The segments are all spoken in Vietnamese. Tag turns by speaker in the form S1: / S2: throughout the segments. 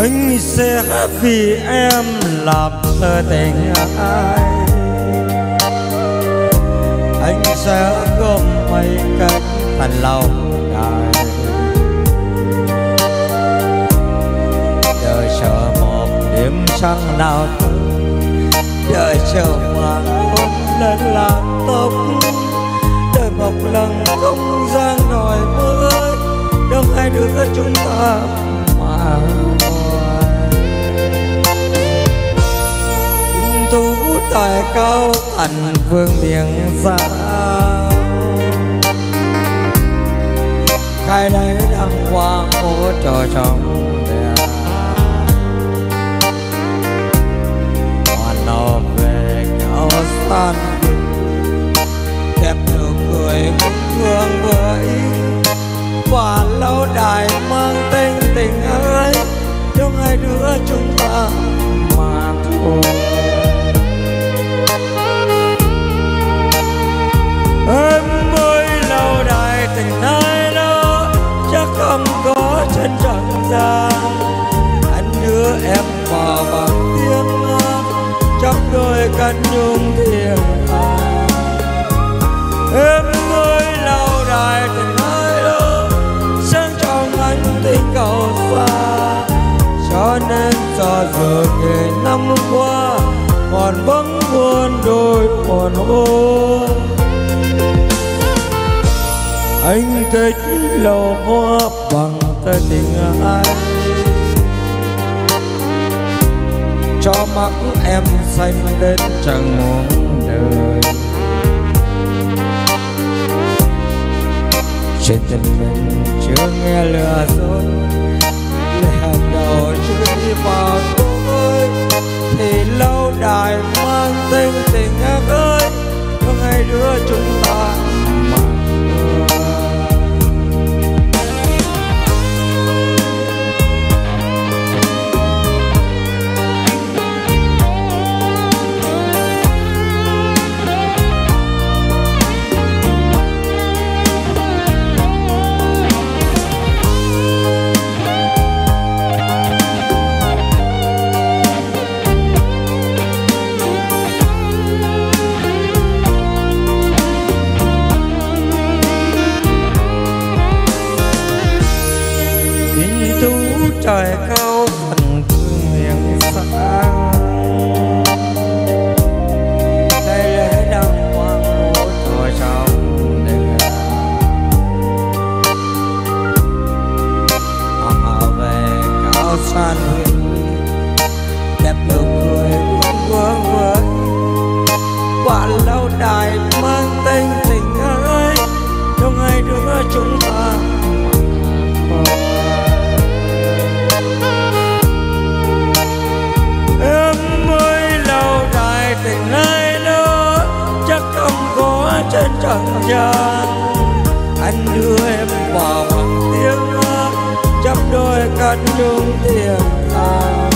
S1: anh sẽ vì em làm thơ tình ai. Anh sẽ gom mấy cánh thành lòng đài. Đợi chờ một đêm trăng nào đợi chờ hoàng hôn lên làm tóc. Đợi một lần không gian nổi mới đông hai đứa chúng ta mà cao thành vương miệng xa khai đấy đang quang hỗ trò trong đẹp hoàn nó về cao san đẹp nụ cười cũng thương với. Và lâu đài mang tên tình ơi. Cho hai đứa chúng ta mà thôi cánh nhung thiêng em ơi, lâu đài tình ai đó sáng trong anh tình cầu xa cho nên cho giờ ngày năm qua, còn vẫn buồn đôi buồn hôn anh kết lâu hoa bằng tình ai cho mắt em xanh đến chẳng muốn đời. Trên tình mình chưa nghe lừa dối lần đầu chưa đi vào tôi thì lâu đài mang tên tình ơi, có hai đứa chúng ta trời cao thần thương miệng sáng đây lễ đăng quang hổ trò trong đêm hoàng hậu về cao san huyền đẹp nụ cười vương vương với quả lâu đài mang tên trần gian. Anh đưa em vào bằng tiếng hát chắp đôi cánh chung thiên thang.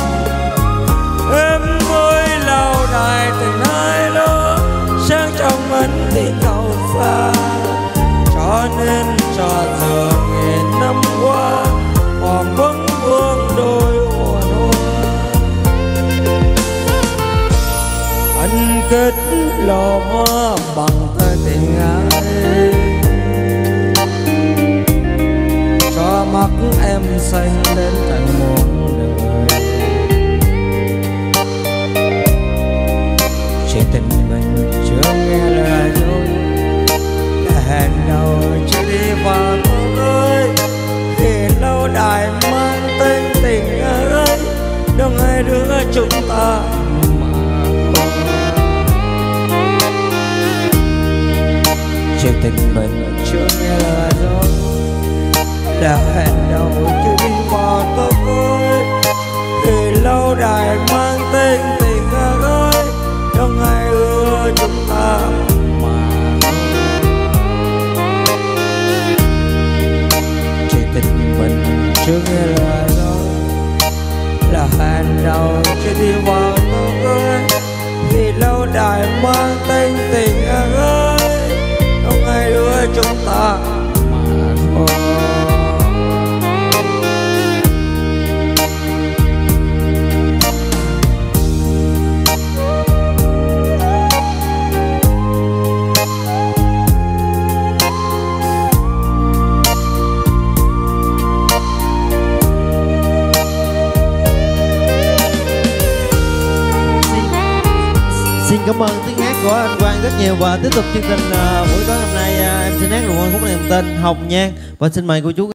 S1: Kết lò hoa bằng tay tình ai cho mắt em xanh đến thành màu. Tình mình. Chưa nghe lời dối là hẹn đầu chưa đi vào tôi ơi thì lâu đài mang tên tình ơi đông hai đứa chúng ta mà chuyện tình mình chưa nghe lời dối là hẹn đầu chưa đi vào tôi ơi thì lâu đài mang tên tình
S2: xin cảm ơn tiếng hát của anh Quang rất nhiều và tiếp tục chương trình à, buổi tối hôm nay à, em xin hát một khúc này tên Hồng Nhan. Và xin mời cô chú